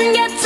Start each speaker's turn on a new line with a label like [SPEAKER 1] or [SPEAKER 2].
[SPEAKER 1] doesn't get